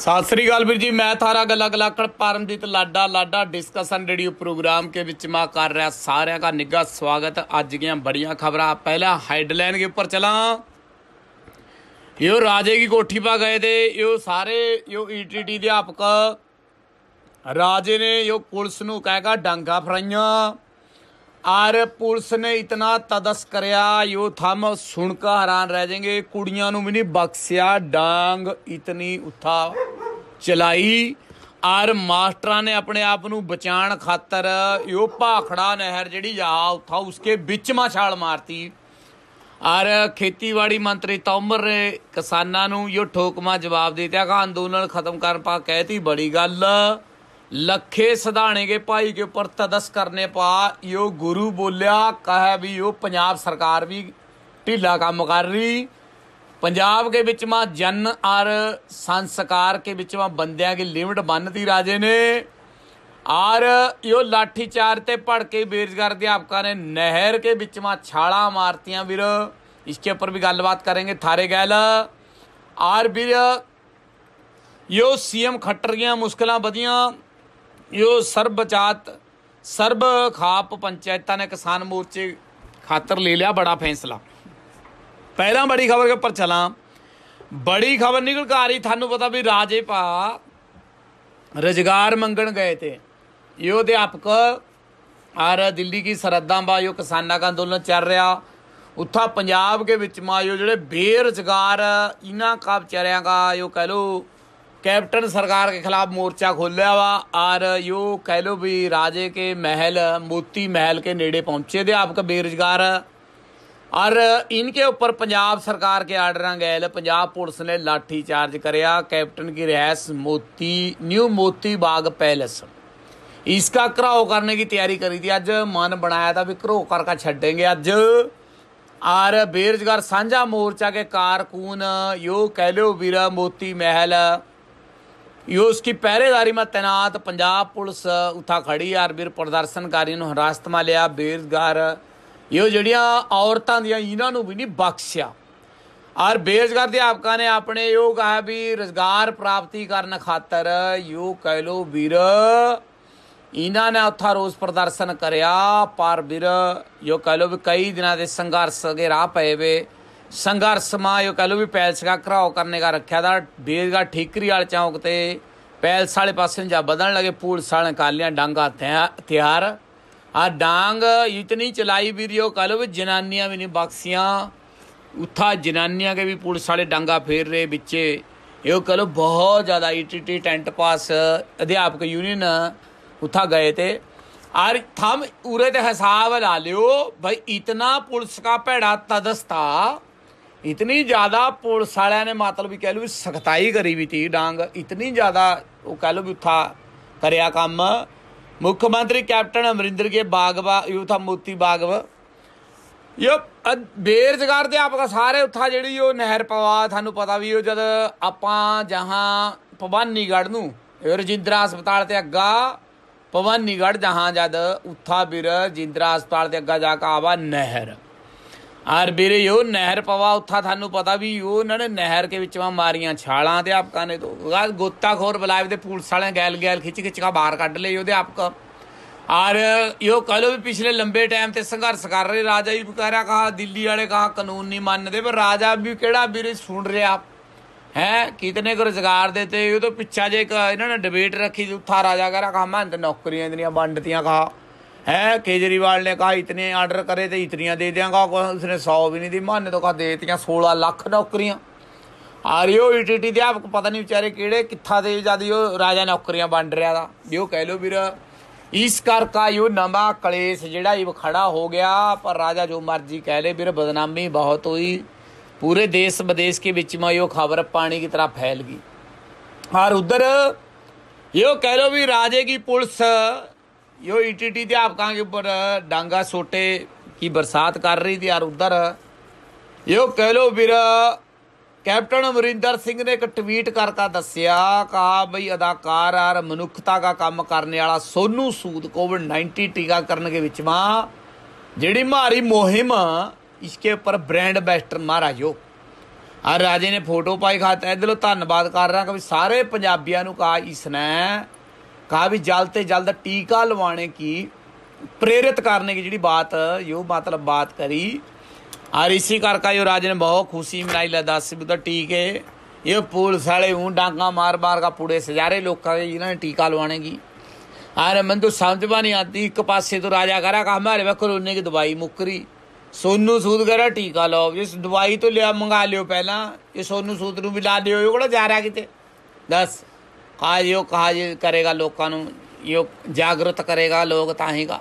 ਸਤਿ ਸ੍ਰੀ ਅਕਾਲ ਵੀਰ ਜੀ, ਮੈਂ ਥਾਰਾ ਗੱਲਾ ਗਲਾਕੜ Paramjit Lada Lada discussion radio programme ਕੇ ਵਿੱਚ ਮੈਂ ਕਰ ਰਿਹਾ ਸਾਰਿਆਂ ਦਾ ਨਿੱਘਾ ਸਵਾਗਤ। ਅੱਜ ਦੀਆਂ ਬੜੀਆਂ ਖਬਰਾਂ, ਪਹਿਲਾਂ ਹੈਡਲਾਈਨ ਕੇ ਉੱਪਰ ਚਲਾ। ਯੋ ਰਾਜੇ ਕੀ ਕੋਠੀ ਪਾ ਗਏ ਤੇ ਯੋ ਸਾਰੇ ਯੋ ਈਟੀਟੀ ਦੇ ਆਪਕ ਰਾਜੇ ਨੇ ਯੋ ਪੁਲਿਸ ਨੂੰ ਕਹੇਗਾ ਡਾਂਗਾ ਫਰਾਈਆਂ ਆਰ ਪੁਲਿਸ ਨੇ ਇਤਨਾ ਤਦਸ ਕਰਿਆ ਯੋ ਥਮ ਸੁਣ ਕੇ ਹੈਰਾਨ ਰਹਿ ਜਾਗੇ ਕੁੜੀਆਂ ਨੂੰ ਵੀ ਨਹੀਂ ਬਖਸ਼ਿਆ, ਡਾਂਗ ਇਤਨੀ ਉਥਾ ਚਲਾਈ। ਔਰ ਮਾਸਟਰਾਂ ਨੇ ਆਪਣੇ ਆਪ ਨੂੰ ਬਚਾਉਣ ਖਾਤਰ यो ਭਾਖੜਾ ਨਹਿਰ ਜਿਹੜੀ ਜਾ ਉਠਾ ਉਸਕੇ ਵਿੱਚ ਮਾ ਛਾਲ ਮਾਰਤੀ। ਔਰ ਖੇਤੀਬਾੜੀ ਮੰਤਰੀ ਤੌਮਰ ਨੇ ਕਿਸਾਨਾਂ ਨੂੰ ਇਹ ਠੋਕਮਾ ਜਵਾਬ ਦਿੱਤਾ ਕਿ ਅੰਦੋਲਨ ਖਤਮ ਕਰਨ ਪਾ ਕਹਿਤੀ ਬੜੀ ਗੱਲ। ਲੱਖੇ ਸਧਾਣੇ ਕੇ ਭਾਈ ਕੇ ਉੱਪਰ ਤਦਸ ਕਰਨੇ ਪਾ ਯੋ ਗੁਰੂ ਬੋਲਿਆ, ਕਹੇ ਵੀ ਉਹ ਪੰਜਾਬ ਸਰਕਾਰ ਵੀ ਢਿੱਲਾ ਕੰਮ ਕਰ ਰਹੀ। पंजाब के विच मां जन और संस्कार के विच मां बंदियां की लिमिट बनती राजे ने और यो लाठीचार्ज ते भड़के बेरोजगार अध्यापकों ने नहर के बीच में छाला मारतियां वीर इसके ऊपर भी गलबात करेंगे थारे गैल और वीर यो सीएम खट्टर गया मुश्किल बदियां यो सर्व बचात सर्व खाप पंचायतों ने किसान मोर्चे खातर ले लिया बड़ा फैसला पहला बड़ी खबर के ऊपर चला बड़ी खबर निकल कर आ रही थानू पता भी राजे पा ਰੁਜ਼ਗਾਰ ਮੰਗਣ ਗਏ ਤੇ ਇਹ ਅਧਿਆਪਕ ਔਰ ਦਿੱਲੀ ਕੀ ਸਰਹੱਦਾਂ ਬਾ ਜੋ ਕਿਸਾਨਾਂ ਦਾ ਅੰਦੋਲਨ ਚੱਲ ਰਿਹਾ ਉੱਥਾ ਪੰਜਾਬ ਕੇ ਵਿੱਚ ਮਾ ਜੋ ਜਿਹੜੇ ਬੇਰੁਜ਼ਗਾਰ ਇਨਾ ਕਾ ਵਿਚਾਰਿਆਂ ਦਾ ਜੋ ਕਹ ਲੋ कैप्टन सरकार के खिलाफ मोर्चा खोल हुआ और यो कह लो भी राजे के महल मोती महल के नेड़े पहुंचे थे आपका बेरोजगार और इनके ऊपर पंजाब सरकार के आर्डर गैल पंजाब पुलिस ने लाठी चार्ज कराया कैप्टन की रिहायश मोती न्यू मोती बाग पैलेस इसका घराव करने की तैयारी करी थी आज मन बनाया था भी घरो कर का छेंगे अज और बेरोजगार साझा मोर्चा के कारकुन यो कह लो वीरा मोती महल यो उसकी पहरेदारी में तैनात पंजाब पुलिस उठा खड़ी और वीर प्रदर्शनकारियों हरासत में लिया बेरोजगार ਇਹੋ ਜਿਹੜੀਆਂ ਔਰਤਾਂ ਦੀਆਂ ਇਹਨਾਂ ਨੂੰ ਵੀ ਨਹੀਂ ਬਖਸ਼ਿਆ। ਔਰ ਬੇਰੁਜ਼ਗਾਰ ਅਧਿਆਪਕਾਂ ਨੇ ਆਪਣੇ ਇਹ ਕਹਾ ਵੀ ਰੋਜ਼ਗਾਰ ਪ੍ਰਾਪਤੀ ਕਰਨ ਖਾਤਰ ਯੋ ਕਹਿ ਲੋ ਵੀਰ, ਇਹਨਾਂ ਨੇ ਉੱਥਾ ਰੋਸ ਪ੍ਰਦਰਸ਼ਨ ਕਰਿਆ, ਪਰ ਵੀਰ, ਯੋ ਕਹਿ ਲੋ ਵੀ ਕਈ ਦਿਨਾਂ ਦੇ ਸੰਘਰਸ਼ ਦੇ ਰਾਹ ਪਏ ਵੇ। ਸੰਘਰਸ਼ ਮਾ ਯੋ ਕਹਿ ਲੋ ਵੀ ਪੈਲਸ ਦਾ ਘਰਾਓ ਕਰਨੇ ਦਾ ਰੱਖਿਆ ਦਾ, ਬੇਰੁਜ਼ਗਾਰ ਠੀਕਰੀ ਵਾਲੇ ਚੌਂਕ ਤੇ ਪੈਲਸ ਵਾਲੇ ਪਾਸੇ ਨੂੰ ਜਾ ਬਦਲਣ ਲਗੇ, ਪੁਲਿਸ ਵਾਲੇ ਕਾਲੀਆਂ ਡਾਂਗਾ ਤਿਆਰ ਆ ਡਾਂਗ ਇਤਨੀ ਚਲਾਈ ਵੀ ਵੀਰਿਓ ਕਲਬ ਜਨਾਨੀਆਂ ਵੀ ਨਹੀਂ ਬਖਸ਼ੀਆਂ। ਉੱਥਾ ਜਨਾਨੀਆਂ ਕੇ ਵੀ ਪੁਲਿਸ ਵਾਲੇ ਡਾਂਗਾ ਫੇਰ ਰਹੇ ਵਿੱਚੇ। ਇਹ ਕਲਬ ਬਹੁਤ ਜ਼ਿਆਦਾ ਈਟੀਟੀ ਟੈਂਟ ਪਾਸ ਅਧਿਆਪਕ ਯੂਨੀਅਨ ਉੱਥਾ ਗਏ ਤੇ। ਆਰ ਥਮ ਉਰੇ ਤੇ ਹਿਸਾਬ ਲਾ ਲਿਓ ਭਾਈ ਇਤਨਾ ਪੁਲਿਸ ਕਾ ਭੈੜਾ ਤਦਸਤਾ। ਇਤਨੀ ਜ਼ਿਆਦਾ ਪੁਲਿਸ ਵਾਲਿਆਂ ਨੇ ਮਤਲਬ ਵੀ ਕਹਿ ਲਓ ਸਖਤਾਈ ਕਰੀ ਵੀ ਤੀ ਡਾਂਗ। ਇਤਨੀ ਜ਼ਿਆਦਾ ਉਹ ਕਹਿ ਲਓ ਵੀ ਉੱਥਾ ਕਰਿਆ ਕੰਮ। ਮੁੱਖ ਮੰਤਰੀ ਕੈਪਟਨ ਅਮਰਿੰਦਰ ਕੇ ਬਾਗਵਾ, ਯੂਥਾ ਮੋਤੀ ਬਾਗਵਾ। ਯੋ ਬੇਰਜ਼ਗਾਰ ਤੇ ਆਪਕਾ ਸਾਰੇ ਉੱਥਾ ਜਿਹੜੀ ਉਹ ਨਹਿਰ ਪਵਾ, ਤੁਹਾਨੂੰ ਪਤਾ ਵੀ ਉਹ ਜਦ ਆਪਾਂ ਜਹਾਂ ਪਵਾਨੀਗੜ ਨੂੰ ਰਜਿੰਦਰਾ ਹਸਪਤਾਲ ਤੇ ਅੱਗਾ ਪਵਾਨੀਗੜ ਜਹਾਂ ਜਦ ਉੱਥਾ ਬਿਰ ਜਿੰਦਰਾ ਹਸਪਤਾਲ ਤੇ ਅੱਗਾ ਜਾ ਕੇ ਆਵਾ ਨਹਿਰ। ਆਰ ਵੀਰੇ ਯੋ ਨਹਿਰ ਪਵਾ ਉੱਥਾ ਤੁਹਾਨੂੰ ਪਤਾ ਵੀ ਉਹ ਉਹਨਾਂ ਨੇ ਨਹਿਰ ਕੇ ਵਿੱਚ ਮਾਰੀਆਂ ਛਾਲਾਂ ਤੇ ਆਪਕਾ ਨੇ ਤੋਂ ਗੋਤਾਖੋਰ ਬੁਲਾਏ ਤੇ ਪੁਲਿਸ ਵਾਲੇ ਗੈਲ ਗੈਲ ਖਿੱਚ ਖਿੱਚ ਕੇ ਬਾਹਰ ਕੱਢ ਲਏ ਉਹਦੇ ਆਪਕ और यो कह लो भी पिछले लंबे टाइम से संघर्ष कर रहे राजा भी कह रहा कहा दिल्ली वाले कहा कानून नहीं मानते पर राजा भी केड़ा ਵੀਰੇ ਸੁਣ ਰਿਹਾ ਹੈ ਕਿਤਨੇ ਕੋ ਰੁਜ਼ਗਾਰ ਦੇਤੇ ਇਹ ਤਾਂ ਪਿੱਛਾ ਜੇ ਇੱਕ ਇਹਨਾਂ ਨੇ ਡਿਬੇਟ ਰੱਖੀ ਉੱਥਾ ਰਾਜਾ ਕਹ ਰਹਾ ਕਹਾ ਮੈਂ ਤਾਂ ਨੌਕਰੀਆਂ ਇਤਨੀਆਂ ਵੰਡਤੀਆਂ ਕਹਾ ਹੈ ਕੇਜਰੀਵਾਲ ਨੇ ਕਹਾ ਇਤਨੇ ਆਰਡਰ करे ਤੇ ਇਤਨੀਆਂ ਦੇ ਦਿਆਂਗਾ ਉਸਨੇ 100 ਵੀ ਨਹੀਂ ਦੀ ਮਾਨੇ ਤੋਂ ਕਹਾ ਦੇਤੀਆਂ 16 ਲੱਖ ਨੌਕਰੀਆਂ ਆਰਿਓ ਈਟੀਟੀ ਦੇ ਆਪ ਪਤਾ ਨਹੀਂ ਵਿਚਾਰੇ ਕਿਹੜੇ ਕਿੱਥਾ ਦੇ ਜਦ ਉਹ ਰਾਜਾ ਨੌਕਰੀਆਂ ਵੰਡ ਰਿਹਾ ਦਾ ਜੋ ਕਹਿ ਲੋ ਵੀਰ ਇਸ ਕਰਕੇ ਇਹ ਨਵਾਂ ਕਲੇਸ਼ ਜਿਹੜਾ ਇਹ ਖੜਾ ਹੋ ਗਿਆ ਪਰ ਰਾਜਾ ਜੋ ਮਰਜੀ ਕਹਿ ਲੇ ਵੀਰ ਬਦਨਾਮੀ ਬਹੁਤ ਹੋਈ पूरे देश विदेश के बीच में यो खबर पानी की तरह फैल गई और उधर यो कह लो भी राजे की पुलिस यो ईटीटी अध्यापकों के ऊपर डांगा सोटे की बरसात कर रही थी और उधर यो कह लो ਵੀਰ ਕੈਪਟਨ ਅਮਰਿੰਦਰ ਸਿੰਘ ਨੇ ਇੱਕ ਟਵੀਟ ਕਰਕੇ ਦੱਸਿਆ ਕਹਾ ਬਈ ਅਦਾਕਾਰ ਔਰ ਮਨੁੱਖਤਾ ਦਾ ਕੰਮ ਕਰਨ ਵਾਲਾ ਸੋਨੂ ਸੂਦ ਕੋਵਿਡ 19 ਟੀਕਾਕਰਨ के ਵਿੱਚ ਮਾ ਜਿਹੜੀ ਮਾਰੀ ਮੁਹਿੰਮ इसके ऊपर ब्रांड एम्बेसडर महाराज हो ਆ ਰਾਜੇ ਨੇ ਫੋਟੋ ਪਾਈ ਖਾਤਾ ਇਧਰੋਂ ਧੰਨਵਾਦ ਕਰ ਰਹਾ ਕਿ ਵੀ ਸਾਰੇ ਪੰਜਾਬੀਆਂ ਨੂੰ ਕਹਾ ਇਸਨੇ ਕਹਾ ਵੀ ਜਲਦ ਤੇ ਜਲਦ ਟੀਕਾ ਲਵਾਣੇ ਕੀ प्रेरित करने की जी बात यो मतलब बात करी और इसी करके यो राजे ने बहुत खुशी मनाई ला दस भी तो टीके ये पुलिस वाले हूँ डांगा मार मार का पूरे सजारे लोग का इन्होंने टीका लवाने की अरे मैं तो समझ में नहीं आती एक पासे तो राजा करा कहा हमारे में कोरोना की दवाई मुकरी सोनू सूद करा टीका लो इस दवाई तो लिया मंगा लियो पहला ये सोनू सूद ਨੂੰ ਵੀ ਲਾ ਦਿਓ ਇਹ ਕਿਹੜਾ ਜਾ ਰਿਹਾ ਕਿਤੇ ਦੱਸ ਕਹਾ ਜੋ ਕਹਾ ਜੇ ਕਰੇਗਾ ਲੋਕਾਂ ਨੂੰ ਇਹ ਜਾਗਰਤ ਕਰੇਗਾ ਲੋਕ ਤਾਂ ਹੀਗਾ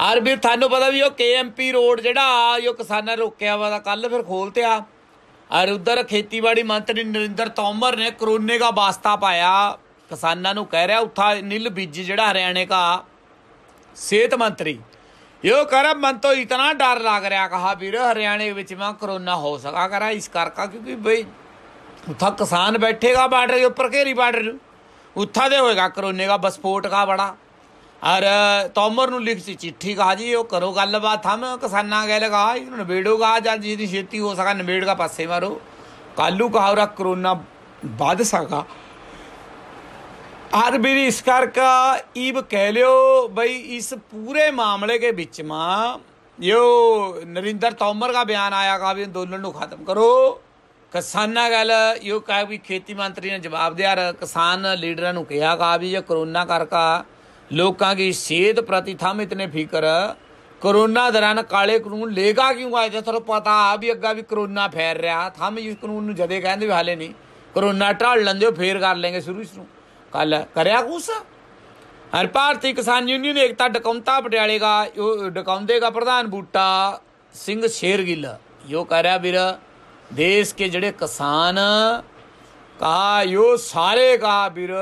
ਔਰ ਵੀ ਤੁਹਾਨੂੰ ਪਤਾ ਵੀ ਉਹ ਕੇਐਮਪੀ ਰੋਡ ਜਿਹੜਾ ਜੋ ਕਿਸਾਨਾਂ ਰੋਕਿਆ ਵਾ ਦਾ ਕੱਲ ਫਿਰ ਖੋਲਤਿਆ ਔਰ ਉਧਰ ਖੇਤੀਬਾੜੀ ਮੰਤਰੀ ਨਰਿੰਦਰ ਤੋਮਰ ਨੇ ਕਰੋਨੇ ਦਾ ਵਾਸਤਾ ਪਾਇਆ ਕਿਸਾਨਾਂ ਨੂੰ ਕਹਿ ਰਿਹਾ ਉਠਾ ਨੀਲ ਬੀਜ ਜਿਹੜਾ ਹਰਿਆਣੇ ਦਾ ਸਿਹਤ ਮੰਤਰੀ यो कर मन तो इतना डर लग रहा कहा वीर हरियाणा ਵਿੱਚ में कोरोना हो सका करा इस करका क्योंकि भाई ਉੱਥਾ ਕਿਸਾਨ ਬੈਠੇਗਾ ਬਾਰਡਰ ਦੇ ਉੱਪਰ ਘੇਰੀ ਬਾਰਡਰ ਉੱਥਾ ਦੇ ਹੋਏਗਾ ਕਰੋਨੇ ਦਾ ਵਿਸਫੋਟ ਕਾ ਬੜਾ ਔਰ ਤੋਮਰ ਨੂੰ ਲਿਖ ਸੀ ਚਿੱਠੀ ਕਹਾ ਜੀ ਉਹ ਕਰੋ ਗੱਲਬਾਤ ਹਮ ਕਿਸਾਨਾਂ ਗਏ ਲਗਾ ਇਹਨੂੰ ਨਵੇੜੋਗਾ ਜਾਂ ਜਿਹਦੀ ਛੇਤੀ ਹੋ ਸਕਾ ਨਵੇੜਗਾ ਪਾਸੇ ਮਾਰੋ ਕਾਲੂ ਕਹਾ ਉਹ ਕਰੋਨਾ ਵੱਧ ਸਕਾ ਔਰ ਵੀ ਇਸ ਕਰਕੇ ਈਬ ਕਹਿ ਲਿਓ ਬਈ ਇਸ ਪੂਰੇ ਮਾਮਲੇ के बीच में यो नरिंदर तोमर का बयान आया का भी आंदोलन ਨੂੰ ਖਤਮ ਕਰੋ ਕਿਸਾਨਾਂ ਗੱਲ ਯੋ ਕਹਾ ਵੀ ਖੇਤੀ ਮੰਤਰੀ ਨੇ ਜਵਾਬ ਦਿਆ ਕਿਸਾਨ ਲੀਡਰਾਂ ਨੂੰ ਕਿਹਾ ਕਾ ਵੀ ਜੇ ਕਰੋਨਾ ਕਰਕਾ ਲੋਕਾਂ ਦੀ ਸਿਹਤ ਪ੍ਰਤੀ ਥਮ ਇਤਨੇ ਫਿਕਰ। ਕਰੋਨਾ ਦੌਰਾਨ ਕਾਲੇ ਕਾਨੂੰਨ ਲੇਗਾ ਕਿਉਂ ਆਏ ਜੇ ਤੁਹਾਨੂੰ ਪਤਾ ਆ ਵੀ ਅੱਗਾ ਵੀ ਕਰੋਨਾ ਫੈਲ ਰਿਹਾ, ਥਮ ਇਸ ਕਾਨੂੰਨ ਨੂੰ ਜਦੇ ਕਹਿੰਦੇ ਵੀ ਹਾਲੇ ਨਹੀਂ। ਕਰੋਨਾ ਢਾਲ ਲੈਂਦੇ ਹੋ, ਫੇਰ ਕਰ ਲੈਂਗੇ ਸ਼ੁਰੂ ਸ਼ੁਰੂ ਕੱਲ ਕਰਿਆ ਕੁਛ? ਹਰ ਭਾਰਤੀ ਕਿਸਾਨ ਯੂਨੀਅਨ ਏਕਤਾ ਡਕੌਂਤਾ ਪਟਿਆਲੇ ਦਾ, ਉਹ ਡਕਾਉਂਦੇ ਦਾ ਪ੍ਰਧਾਨ ਬੂਟਾ ਸਿੰਘ ਸ਼ੇਰਗਿੱਲ। ਯੋ ਕਹਿ ਰਿਹਾ ਵੀਰ ਦੇਸ਼ ਕੇ ਜਿਹੜੇ ਕਿਸਾਨ ਕਹਾ ਯੋ ਸਾਰੇ ਕਹਾ ਵੀਰ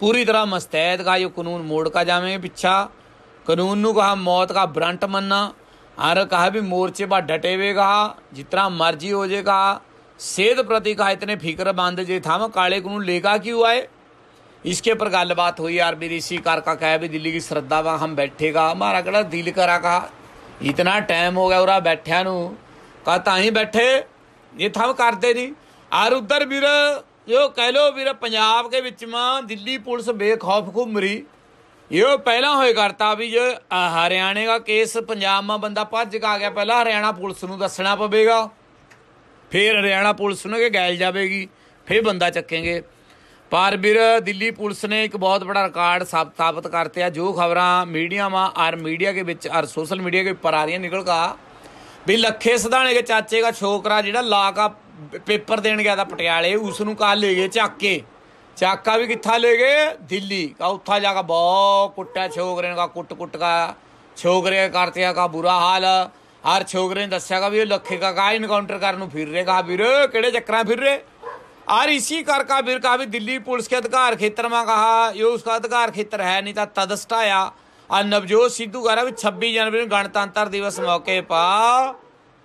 पूरी तरह मुस्तैद का ये कानून मोड़ का जावे पीछा कानून नु कहा मौत का ब्रंट मनना और कहा भी मोर्चे पर डटे हुए कहा जितना मर्जी हो जाए कहा सेहत प्रति कहा इतने फिक्र बंद जे था काले कानून लेगा क्यों आए इसके ऊपर गलबात हुई यार मेरी इसी कार का कहा भी दिल्ली की श्रद्धा वहाँ हम बैठेगा हमारा कड़ा दिल करा कहा इतना टाइम हो गया उरा बैठा नु कहा ताही बैठे ये थम करते नहीं और उधर ਵੀਰ ਜੋ ਕਹਿ ਲੋ ਵੀਰ ਪੰਜਾਬ ਦੇ ਵਿੱਚ ਮਾਂ ਦਿੱਲੀ ਪੁਲਿਸ ਬੇਖੌਫ ਘੁੰਮ ਰਹੀ ਇਹ ਪਹਿਲਾਂ ਹੋਏ ਕਰਤਾ ਵੀ ਜੇ ਆਹ ਹਰਿਆਣੇ ਦਾ ਕੇਸ ਪੰਜਾਬ ਮਾ ਬੰਦਾ ਭੱਜ ਕੇ ਆ ਗਿਆ ਪਹਿਲਾਂ ਹਰਿਆਣਾ ਪੁਲਿਸ ਨੂੰ ਦੱਸਣਾ ਪਵੇਗਾ ਫਿਰ ਹਰਿਆਣਾ ਪੁਲਿਸ ਨੂੰ ਕਿ ਗੈਲ ਜਾਵੇਗੀ ਫਿਰ ਬੰਦਾ ਚੱਕੇਗੇ ਪਰ ਵੀਰ ਦਿੱਲੀ ਪੁਲਿਸ ਨੇ ਇੱਕ ਬਹੁਤ ਬੜਾ ਰਿਕਾਰਡ ਸਾਬਤ ਕਰਤੇ ਆ ਜੋ ਖਬਰਾਂ ਮੀਡੀਆ ਮਾ ਔਰ ਮੀਡੀਆ के ਵਿੱਚ ਔਰ ਸੋਸ਼ਲ ਮੀਡੀਆ के ऊपर आ रही हैं निकल का ਵੀ ਲੱਖੇ ਸਧਾਣੇ ਦੇ ਚਾਚੇ ਦਾ ਛੋਕਰਾ ਜਿਹੜਾ ਲਾ ਕਾ ਪੇਪਰ ਦੇਣ ਗਿਆ ਤਾਂ ਪਟਿਆਲੇ ਉਸ ਨੂੰ ਕਾ ਲੈ ਗਏ ਚੱਕ ਕੇ ਚਾਕਾ ਵੀ ਕਿੱਥਾ ਲੈ ਗਏ ਦਿੱਲੀ ਕਾ ਉੱਥਾ ਜਾ ਕੇ ਬਹੁਤ ਕੁੱਟਿਆ ਛੋਕਰੇ ਨੂੰ ਕੁੱਟ ਕੁੱਟ ਕਾ ਛੋਕਰੇ ਕਰਤਿਆ ਕਾ ਬੁਰਾ ਹਾਲ ਹਰ ਛੋਕਰੇ ਨੇ ਦੱਸਿਆ ਕਾ ਵੀ ਇਹ ਲੱਖੇ ਕਾ ਕਾ ਇਨਕਾਊਂਟਰ ਕਰਨ ਨੂੰ ਫਿਰ ਰਹੇ ਕਾ ਵੀਰ ਕਿਹੜੇ ਚੱਕਰਾਂ ਫਿਰ ਰਹੇ और इसी कर का फिर कहा भी दिल्ली पुलिस के अधिकार क्षेत्र में कहा ये उसका अधिकार क्षेत्र है नहीं था तदस्ट ਆ ਨਵਜੋਤ ਸਿੱਧੂ ਗਾਰਾ ਵੀ 26 ਜਨਵਰੀ ਨੂੰ ਗਣਤੰਤਰ ਦਿਵਸ ਮੌਕੇ ਪਾ।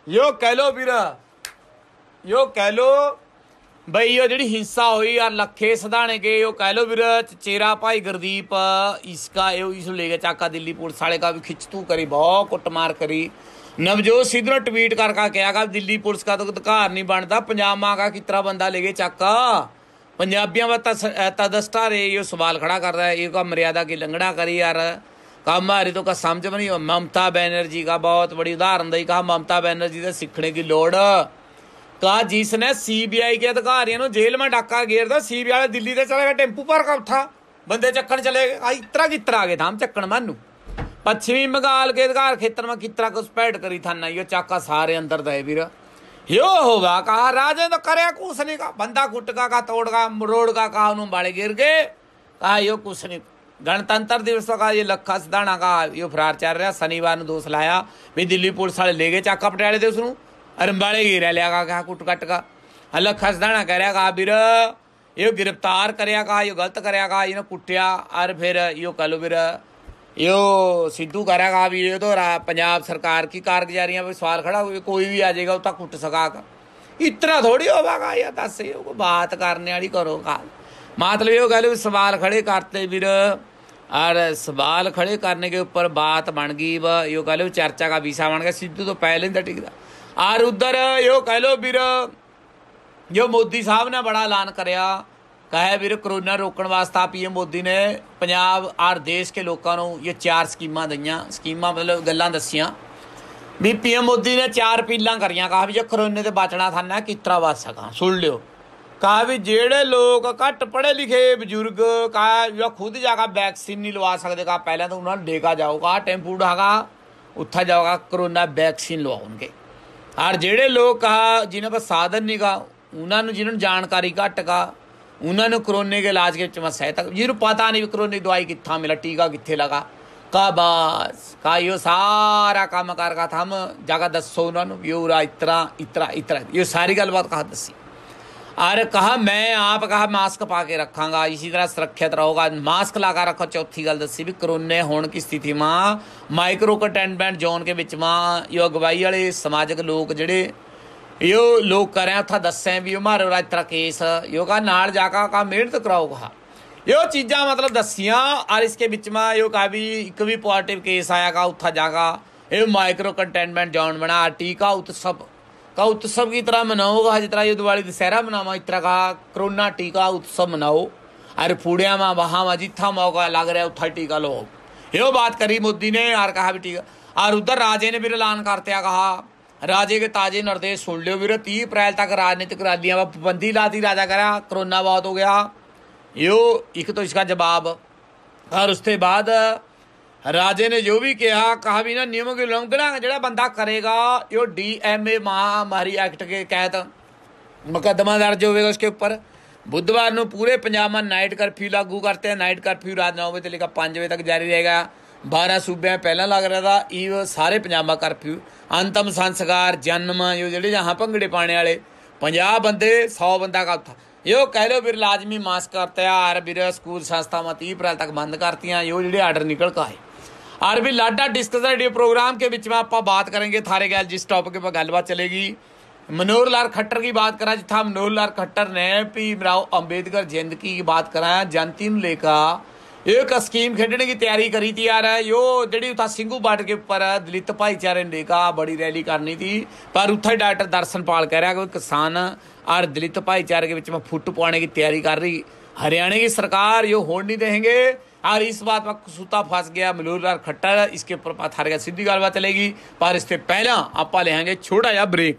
ਯੋ ਕਹਿ ਲੋ ਵੀਰਾ, ਯੋ ਕਹਿ ਲੋ ਬਈ ਉਹ ਜਿਹੜੀ ਹਿੰਸਾ ਹੋਈ ਆ, ਲੱਖੇ ਸਧਾਣੇ ਗਏ ਉਹ ਕਹਿ ਲੋ ਵੀਰ ਚੇਰਾ ਭਾਈ ਗੁਰਦੀਪ ਇਸਕਾ ਇਹ ਇਸ ਲੈ ਕੇ ਚਾਕਾ ਦਿੱਲੀ ਪੁਲਿਸ ਵਾਲੇ ਕਾ ਵੀ ਖਿੱਚ ਤੂ ਕਰੀ, ਬਹੁਤ ਕੁੱਟਮਾਰ ਕਰੀ। ਨਵਜੋਤ ਸਿੱਧੂ ਨੇ ਟਵੀਟ ਕਰ ਕਾ ਕਿਹਾ ਕਾ ਦਿੱਲੀ ਪੁਲਿਸ ਕਾ ਤਾਂ ਅਧਿਕਾਰ ਨਹੀਂ ਬਣਦਾ, ਪੰਜਾਬਾਂ ਕਾ ਕਿਤਰਾ ਬੰਦਾ ਲੈ ਕੇ ਚਾਕਾ? ਪੰਜਾਬੀਆਂ ਵਾ ਤਦਸਟਾ ਰੇ, ਇਹ ਸਵਾਲ ਖੜਾ ਕਰਦਾ ਇਹ ਕਾ ਮਰਿਆਦਾ ਕੀ ਲੰਗੜਾ ਕਰੀ ਯਾਰ। हमारी तो का समझ में नहीं ममता बनर्जी का बहुत बड़ी उदाहरण दी कहा ममता बनर्जी से सीखने की लोड़ कहा जिसने सीबीआई के अधिकारियों ने जेल में डाका घेर दिया सीबीआई वाले दिल्ली से चलेगा टेम्पू पर का उठा बंदे चक्कन चले गए आ इतरा कितरा आ गए था हम चक्कन मानू पश्चिमी बंगाल के अधिकार क्षेत्र में कितरा कुछ पैड करी था ना यो चाका सारे अंदर दे वीर यो होगा कहा राजे तो करे कुछ नहीं का बंदा कुटका का तोड़गा मरोड़ का कहा उन्होंने बाड़े गिर गए कहा यो कुछ नहीं ਗਣਤੰਤਰ ਦਿਵਸ ਦਾ ਇਹ ਲੱਖਾ ਸਿਧਾਣਾ ਦਾ ਇਹ ਫਰਾਰ ਚੱਲ ਰਿਹਾ। ਸ਼ਨੀਵਾਰ ਨੂੰ ਦੋਸ ਲਾਇਆ ਵੀ ਦਿੱਲੀ ਪੁਲਿਸ ਵਾਲੇ ਲੈ ਗਏ ਚੱਕ ਪਟਿਆਲੇ ਦੇ ਉਸ ਨੂੰ ਰੰਬਾਲੇ ਰਹਿ ਲਿਆ ਗਾ ਕਾ ਕੁੱਟ ਕੱਟ ਕਾ ਲੱਖ ਖਸਦਾਣਾ ਕਰਿਆ ਕਾ ਵੀਰ, ਇਹ ਗ੍ਰਿਫਤਾਰ ਕਰਿਆ ਕਾ ਇਹ ਗਲਤ ਕਰਿਆ ਕਾ ਇਹਨੂੰ ਕੁੱਟਿਆ, ਔਰ ਫਿਰ ਇਹ ਕਹਲੋ ਵੀਰ, ਇਹ ਸਿੱਧੂ ਕਰਿਆ ਕਾ ਵੀ ਇਹ ਤੋਂ ਪੰਜਾਬ ਸਰਕਾਰ ਕੀ ਕਾਰਗੁਜ਼ਾਰੀਆਂ 'ਤੇ ਸਵਾਲ ਖੜਾ ਹੋਵੇ, ਕੋਈ ਵੀ ਆ ਜਾਏਗਾ ਉਹ ਤਾਂ ਕੁੱਟ ਸਕਾ ਕਾ ਇਤਨਾ ਥੋੜੀ ਹੋਵਾਗਾ ਯਾ ਦੱਸੇ ਉਹ ਬਾਤ ਕਰਨ ਵਾਲੀ ਕਰੋ ਕਾ ਮਤਲਬ ਇਹ ਗੱਲ ਵੀ ਸਵਾਲ ਖੜੇ ਕਰਤੇ ਵੀਰ। और सवाल खड़े करने के ऊपर बात बन गई व यो कह लो चर्चा का विषय बन गया सिद्धू तो पहले ही टिकता ਔਰ ਉਧਰ ਇਹੋ ਕਹਿ ਲੋ ਵੀਰ ਜੋ ਮੋਦੀ ਸਾਹਿਬ ਨੇ ਬੜਾ ਐਲਾਨ ਕਰਿਆ ਕਹੇ ਵੀਰ ਕਰੋਨਾ ਰੋਕਣ ਵਾਸਤੇ ਪੀਐਮ ਮੋਦੀ ਨੇ ਪੰਜਾਬ ਔਰ ਦੇਸ਼ ਕੇ ਲੋਕਾਂ ਨੂੰ ਇਹ ਚਾਰ ਸਕੀਮਾਂ ਦਈਆਂ ਸਕੀਮਾਂ ਮਤਲਬ ਗੱਲਾਂ ਦੱਸੀਆਂ ਵੀ ਪੀਐਮ ਮੋਦੀ ਨੇ ਚਾਰ ਪੀਲਾਂ ਕਰੀਆਂ ਕਹਾ ਵੀ ਜੇ ਕਰੋਨੇ ਤੇ ਬਚਣਾ ਥਾਨਾ ਕਿਤਰਾ ਬਚ ਸਕਾਂ ਸੁਣ ਲਿਓ ਕਹਾ ਵੀ ਜਿਹੜੇ ਲੋਕ ਘੱਟ ਪੜ੍ਹੇ ਲਿਖੇ ਬਜ਼ੁਰਗ ਕਹਾ ਜੋ ਖੁਦ ਜਾ ਕੇ ਵੈਕਸੀਨ ਨਹੀਂ ਲਵਾ ਸਕਦੇ ਕਹਾ ਪਹਿਲਾਂ ਤਾਂ ਉਹਨਾਂ ਨੂੰ ਡੇਗਾ ਜਾਊਗਾ ਟੈਂਪੂ ਢਾਗਾ ਉੱਥਾ ਜਾਊਗਾ, ਕਰੋਨਾ ਵੈਕਸੀਨ ਲਵਾਉਣਗੇ। ਔਰ ਜਿਹੜੇ ਲੋਕ ਕਹਾ ਜਿਨ੍ਹਾਂ ਕੋਲ ਸਾਧਨ ਨਹੀਂ ਗਾ, ਉਹਨਾਂ ਨੂੰ ਜਿਨ੍ਹਾਂ ਨੂੰ ਜਾਣਕਾਰੀ ਘੱਟ ਗਾ, ਉਹਨਾਂ ਨੂੰ ਕਰੋਨੇ ਦੇ ਇਲਾਜ ਵਿੱਚ ਮੈਂ ਸਹਾਇਤਾ ਜਿਹਨੂੰ ਪਤਾ ਨਹੀਂ ਵੀ ਕਰੋਨੇ ਦੀ ਦਵਾਈ ਕਿੱਥਾਂ ਮਿਲਾ ਟੀਕਾ ਕਿੱਥੇ ਲਗਾ, ਕਾ ਬਸ, ਕਾ ਇਹ ਸਾਰਾ ਕੰਮ ਕਰ, ਕਾ ਥਮ ਜਗਾ ਦੱਸੋ ਉਹਨਾਂ ਨੂੰ ਵੀ ਉਹ ਇਤਰਾ ਇਤਰਾ ਇਤਰਾ ਇਹ ਸਾਰੀ ਗੱਲਬਾਤ ਕਹਾ ਦੱਸੀ। अरे कहा मैं, आप कहा मास्क पा के रखांगा, इसी तरह सुरक्षित रहोगा। मास्क लगा रखो, चौथी गल दसी भी करोने होने की स्थिति में। माइक्रो कंटेनमेंट जोन के बिच में, यो अगवाई वाले समाजिक लोग जड़े, यो लोग करें उथा दसें भी मारो राज तरह केस, यो कहा नाल जाका, कहा मेहनत कराओ कहा। यो चीज़ा मतलब दसियाँ और इसके बिच में यो कहा भी एक भी पॉजिटिव केस आया का उथा जाका। ये माइक्रो कंटेनमेंट जोन बना, टीका, उत्सव। का उत्सव की तरह मनाओगा जिस तरह ये दिवाली दशहरा मनावा इस तरह का कोरोना टीका उत्सव मनाओ अरे फूड़िया में वहाँ में जिथा मौका लग रहा है उथा टीका लो यो बात करी मोदी ने यार कहा भी टीका और उधर राजे ने भी ऐलान करते कहा राजे के ताजे निर्देश सुन लियो ਵੀਰ 30 अप्रैल तक राजनीतिक रैलियां में पाबंदी लाती राजा करा कोरोना बहुत हो गया यो एक तो इसका जवाब और उसके बाद ਰਾਜੇ ਨੇ ਜੋ ਵੀ ਕਿਹਾ ਕਹਾ ਵੀ ਨਾ ਨਿਯਮ ਦੀ ਉਲੰਘਣਾ ਜਿਹੜਾ ਬੰਦਾ ਕਰੇਗਾ ਇਹ ਡੀਐਮਏ ਮਹਾਮਾਰੀ ਐਕਟ के तहत मुकदमा दर्ज होगा उसके ऊपर बुधवार ਨੂੰ ਪੂਰੇ ਪੰਜਾਬ में नाइट कर्फ्यू लागू करते हैं नाइट कर्फ्यू रात 9 बजे से लेकर 5 बजे तक जारी रहेगा 12 ਸੂਬਿਆਂ में ਪਹਿਲਾਂ ਲੱਗ ਰਿਹਾ था ਇਹ ਸਾਰੇ ਪੰਜਾਬ में कर्फ्यू ਅੰਤਮ ਸੰਸਕਾਰ ਜਨਮ ਇਹ ਜਿਹੜੇ ਜਹਾਂ ਭੰਗੜੇ ਪਾਣੇ ਵਾਲੇ 50 ਬੰਦੇ 100 ਬੰਦਾ का था यो कह लो फिर लाजमी मास्क करते यार फिर स्कूल संस्थावां 30 अप्रैल तक बंद करतियां यो ਜਿਹੜੇ ਆਰਡਰ ਨਿਕਲ ਕੇ आरबी लाडा डिस्कस रेडियो प्रोग्राम के बीच में आप बात करेंगे, थारे गैल जिस टॉपिक पर गलबात चलेगी। मनोहर लाल खट्टर की बात करा था मनोहर लाल खट्टर ने भीमराव अंबेडकर जयंती की बात करा जयंती लेकर एक स्कीम खेडने की तैयारी करी थी यार। यो जी उथा सिंघू बाट के पर दलित भाईचारे ने लेकर बड़ी रैली करनी थी, पर उथा डॉक्टर दर्शनपाल कह रहा कि किसान और दलित भाईचारे के बीच में फुट पाने की तैयारी कर रही। हरियाणा की सरकार यो होड़ नहीं देंगे। और इस बात पर सूता फंस गया मलूर लाल खट्टर इसके ऊपर थारे सीधी गलबात चलेगी पर इससे पहला आप लेंगे छोटा या ब्रेक